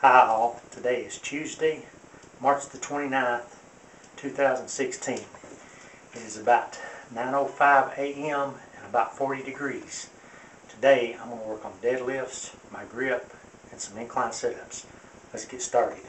Hi all, today is Tuesday, March the 29th, 2016. It is about 9.05 a.m. and about 40 degrees. Today I'm going to work on deadlifts, my grip, and some incline sit-ups. Let's get started.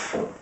life.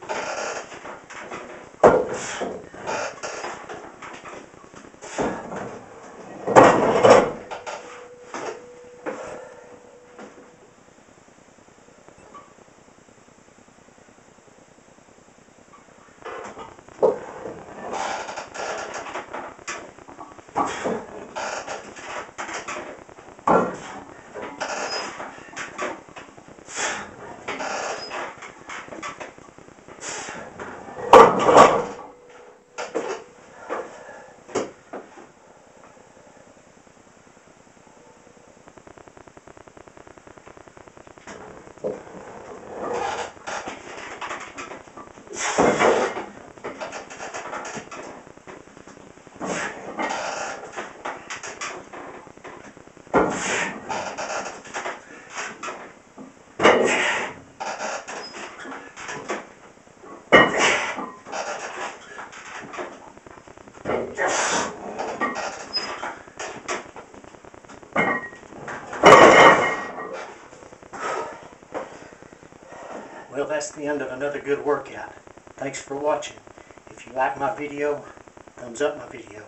That's the end of another good workout. Thanks for watching. If you like my video, thumbs up my video.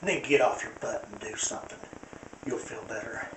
And then get off your butt and do something. You'll feel better.